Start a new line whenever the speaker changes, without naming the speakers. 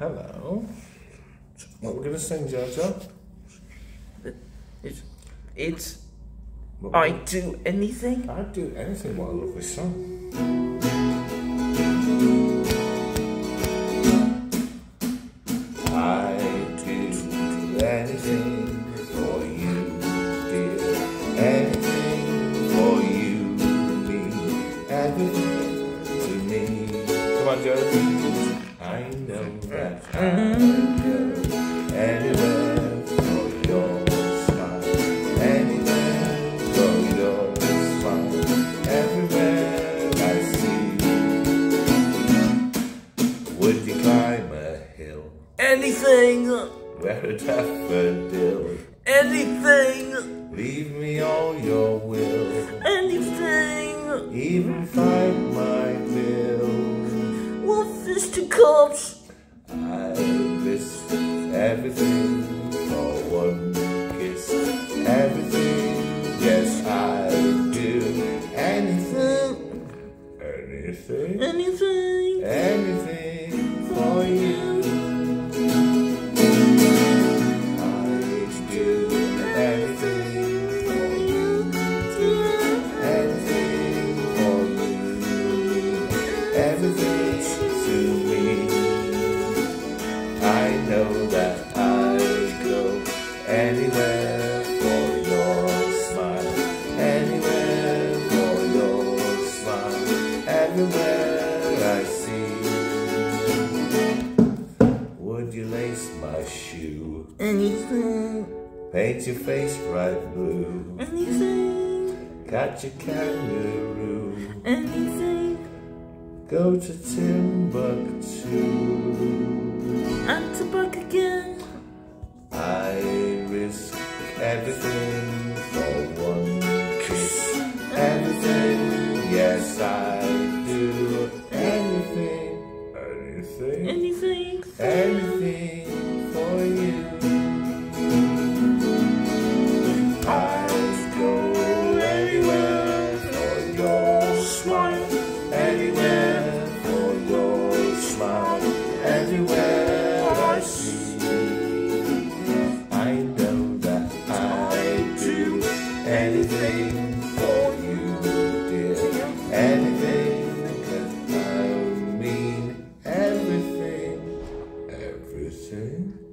Hello. What we're gonna sing, Jojo?
It's, it's
What I we-
do anything.
I'd do anything. What a lovely song. I do anything for you, dear. Anything for you, me. Everything to me. Come on, Joe. I know that I go anywhere for your smile. Anywhere for your smile. Everywhere I see. Would you climb a hill?
Anything.
Wear a daffodil.
Anything.
Leave me all your will.
Anything.
Even
fisticuffs.
I risk everything for one kiss. Everything, yes, I do. Anything, anything,
Anything.
anything for you. I do anything for you. Anything for you. Everything to me. I know that I'd go anywhere for your smile. Anywhere for your smile. Everywhere I see. Would you lace my shoe?
Anything.
Paint your face bright blue.
Anything.
Catch a kangaroo.
Anything
go to Timbuktu.
And to Burke again.
I risk everything for one kiss. Everything, yes, I. two,